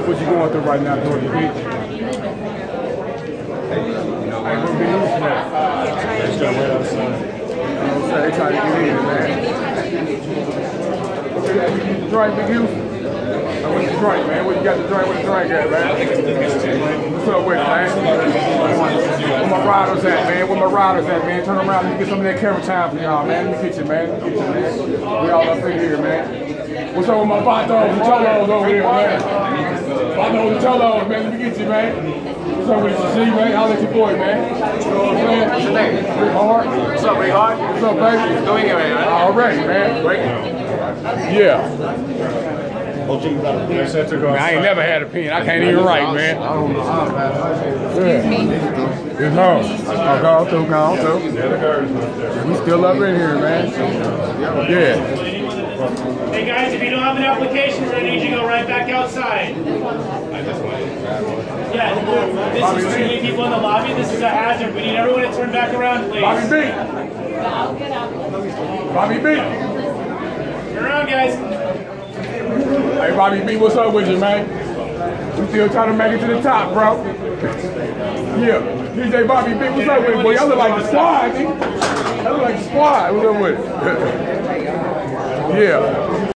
What you going through right now, Georgia Beach? Hey, what big news, man? They trying to get in, man. Detroit, big news. What's the drink, man? What you got the drink? What the drink at, man? What's up with it, man? Where my riders at, man? Where my riders at, man? Turn around and get some of that camera time for y'all, man. Let me get you, man. Let me get you, man. We all up in here, man. What's up with my Vatos and Cholos over here, man? Vatos and Cholos, man. Let me get you, man. What's up with you, G, man? I'll let your boy, man. You know what I'm saying? What's your name? Ric Hard. What's up, Ray Hart? What's up, baby? Doing it, man. Already, man. Great. Yeah. Man, I ain't never had a pen. I can't even write, man. I don't know how bad Yeah. It's home. Oh, go through, go through. We still up in here, man. Yeah. Hey guys, if you don't have an application we're gonna need you to go right back outside. Yeah, this is too many people in the lobby. This is a hazard. We need everyone to turn back around, please. Bobby B. Bobby B. Turn around, guys. Hey, Bobby B, what's up with you, man? We still trying to make it to the top, bro. Yeah. DJ Bobby B, what's up with you, boy? Y'all look like the squad, nigga. Y'all look like the squad. What's up with it? yeah.